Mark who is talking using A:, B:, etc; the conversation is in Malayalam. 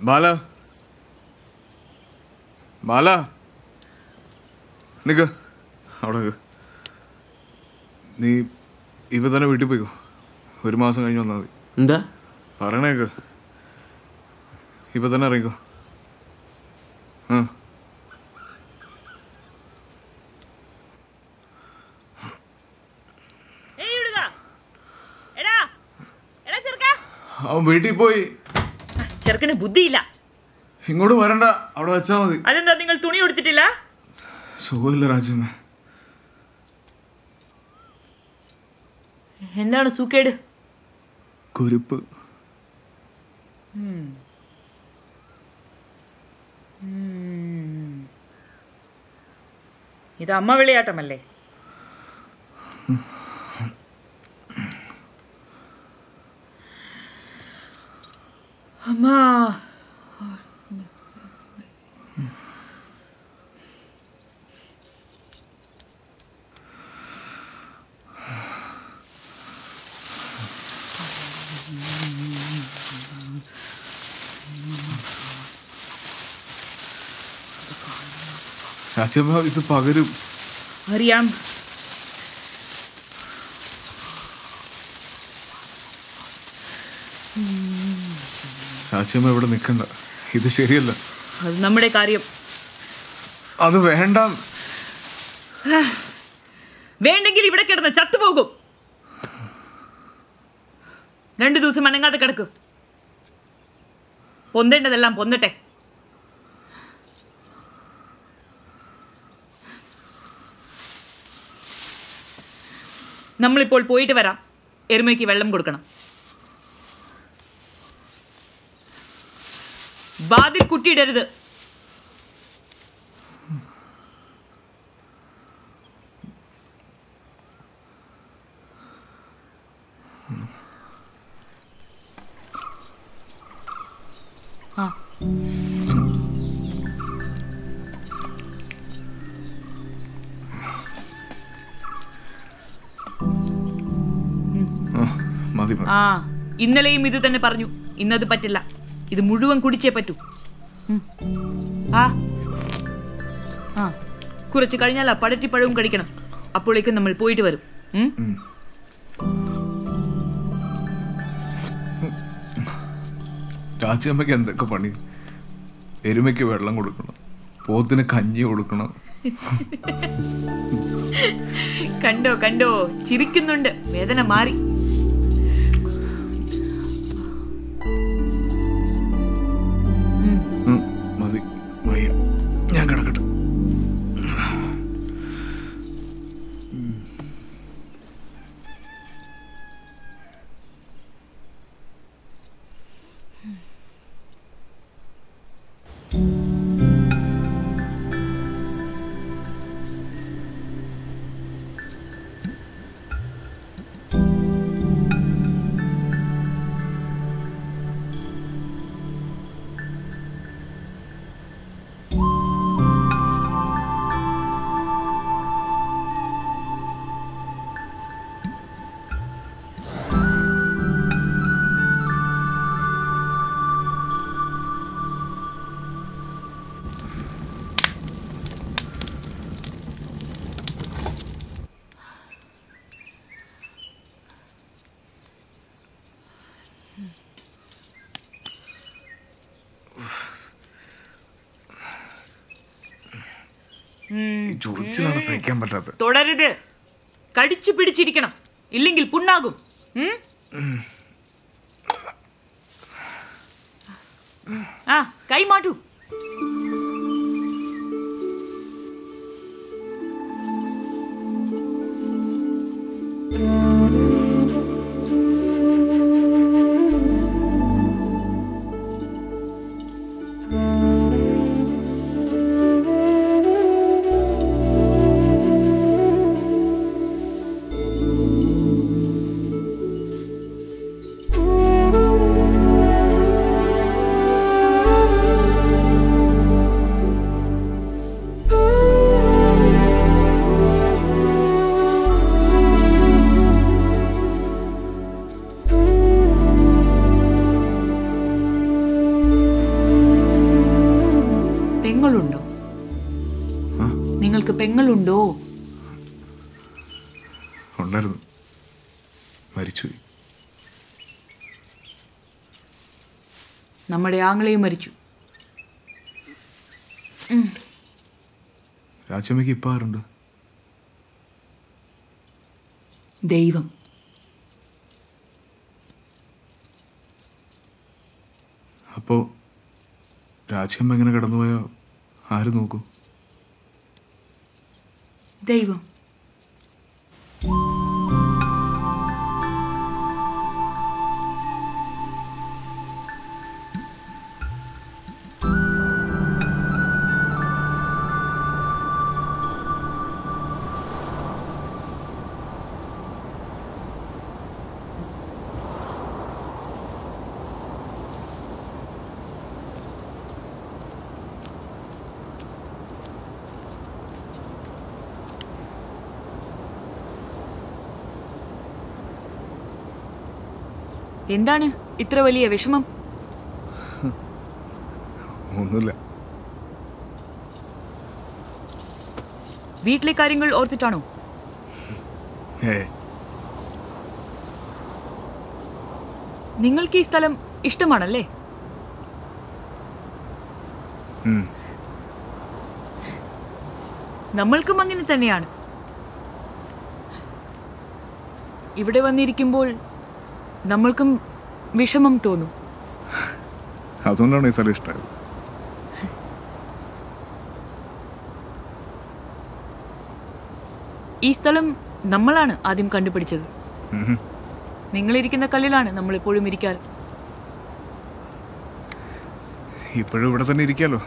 A: ബാല. ബാല. നിക്ക്. അവിടെ നിക്ക്. നീ ഇപ്പൊ തന്നെ വീട്ടിൽ പോയിക്കോ. ഒരു മാസം കഴിഞ്ഞ് വന്നാൽ മതി.
B: എന്താ?
A: പറയണേക്ക് ഇപ്പൊ തന്നെ അറിയിക്കോ ആ.
C: ഏയ് എടാ എടാ ചെറുക്കാ.
A: അവൻ വീട്ടിൽ പോയി.
C: ചെറുക്കന് ബുദ്ധിയില്ല.
A: ഇങ്ങോട്ട് വരണ്ട. അവിടെ വെച്ചാ മതി.
C: അതെന്താ നിങ്ങൾ തുണി കൊടുത്തിട്ടില്ല
A: സുഖമില്ല രാജ്യമേ
C: എന്താണ് സൂക്കേട്?
A: കുരുപ്പ്.
C: ഇത് അമ്മ വിളിയാട്ടമല്ലേ? അമ്മ.
A: രാജ്യമ്മ ഇത് പകരും.
C: അറിയാം.
A: രാജ്യമ്മ ഇവിടെ നിൽക്കണ്ട. ഇത് ശരിയല്ല.
C: അത് നമ്മുടെ കാര്യം.
A: അത് വേണ്ട.
C: വേണ്ടെങ്കിൽ ഇവിടെ കിടന്ന് ചത്തുപോകും. രണ്ടു ദിവസം അനങ്ങാതെ കിടക്കും. പൊന്തേണ്ടതെല്ലാം പൊന്തട്ടെ. നമ്മളിപ്പോൾ പോയിട്ട് വരാം. എരുമയ്ക്ക് വെള്ളം കൊടുക്കണം. ബാതിൽ കുട്ടിയിടരുത്. ആ.
A: ആ
C: ഇന്നലെയും ഇത് തന്നെ പറഞ്ഞു. ഇന്നത് പറ്റില്ല. ഇത് മുഴുവൻ കുടിച്ചേ പറ്റൂ. ആ. ആ. കുറച്ച് കഴിഞ്ഞാൽ ആ പടറ്റിപ്പഴവും കഴിക്കണം അപ്പോഴേക്കും നമ്മൾ പോയിട്ട് വരും?
A: ചാച്ചിയമ്മയ്ക്ക് എന്തൊക്കെ പണി? എരുമയ്ക്ക് വെള്ളം കൊടുക്കണം. പോത്തിന് കഞ്ഞി കൊടുക്കണം.
C: കണ്ടോ കണ്ടോ? ചിരിക്കുന്നുണ്ട്. വേദന മാറി.
A: ഈ ചൊറിച്ചിലാണ് സഹിക്കാൻ പറ്റാത്ത.
C: തുടരുത് കടിച്ചു പിടിച്ചിരിക്കണം. ഇല്ലെങ്കിൽ പുണ്ണാകും. ആ കൈ മാറ്റൂ. പെങ്ങളുണ്ടോ
A: ഉണ്ടായിരുന്നു. മരിച്ചു
C: നമ്മുടെ ആങ്ങളെയും മരിച്ചു.
A: രാജമ്മയ്ക്ക് ഇപ്പം ആരുണ്ട്?
C: ദൈവം.
A: അപ്പോൾ രാജ്യമ്മ എങ്ങനെ കടന്നുപോയോ? ആര് നോക്കൂ?
C: ദൈവം എന്താണ് ഇത്ര വലിയ വിഷമം?
A: ഒന്നുമില്ല.
C: വീട്ടിലെ കാര്യങ്ങൾ ഓർത്തിട്ടാണോ? നിങ്ങൾക്ക് ഈ സ്ഥലം ഇഷ്ടമാണല്ലേ? നമ്മൾക്കും അങ്ങനെ തന്നെയാണ്. ഇവിടെ വന്നിരിക്കുമ്പോൾ നമ്മൾക്കും വിഷമം തോന്നും.
A: അതുകൊണ്ടാണ് ഈ സ്ഥലം ഇഷ്ടമായത്.
C: ഈ സ്ഥലം നമ്മളാണ് ആദ്യം കണ്ടുപിടിച്ചത്. നിങ്ങളിരിക്കുന്ന കല്ലിലാണ് നമ്മൾ എപ്പോഴും ഇരിക്കാറ്.
A: ഇപ്പോഴും ഇവിടെ തന്നെ ഇരിക്കാലോ?